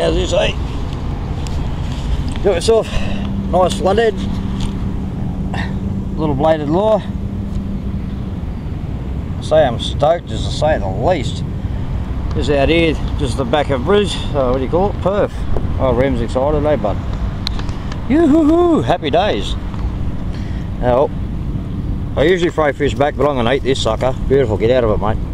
As you say, Got yourself nice flathead, little bladed lure. I say I'm stoked, just to say the least. Just out here, just the back of bridge, uh, what do you call it? Perth. Oh, Rem's excited, eh, bud? Yoo-hoo-hoo! Happy days. Now, I usually fry fish back, but I'm going to eat this sucker. Beautiful, get out of it, mate.